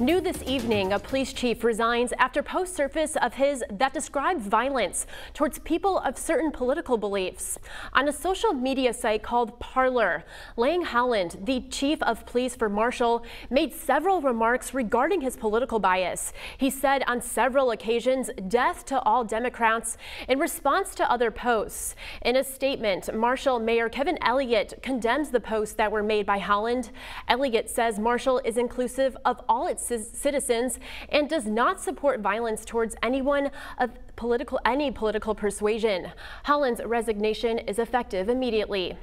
New this evening, a police chief resigns after posts surface of his that describe violence towards people of certain political beliefs. On a social media site called Parler, Lang Holland, the chief of police for Marshall, made several remarks regarding his political bias. He said on several occasions, death to all Democrats in response to other posts. In a statement, Marshall Mayor Kevin Elliott condemns the posts that were made by Holland. Elliott says Marshall is inclusive of all its citizens and does not support violence towards anyone of political any political persuasion. Holland's resignation is effective immediately.